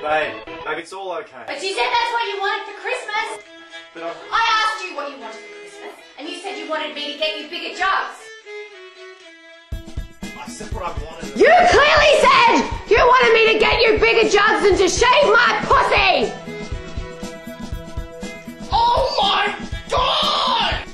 Babe, babe, it's all okay. But you said that's what you wanted for Christmas. But I... I asked you what you wanted for Christmas, and you said you wanted me to get you bigger jugs. I said what I wanted. You clearly said you wanted me to get you bigger jugs and to shave my pussy. Oh my god!